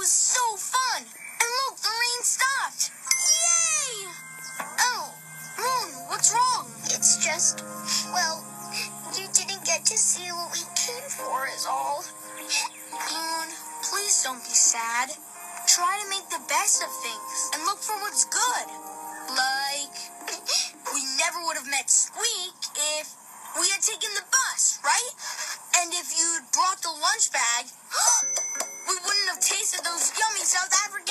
was so fun. And look, the rain stopped. Yay! Oh, Moon, what's wrong? It's just, well, you didn't get to see what we came for, is all. Moon, please don't be sad. Try to make the best of things and look for what's good. Like, we never would have met Squeak if we had taken the bus, right? And if you'd brought the lunch bag, South donuts.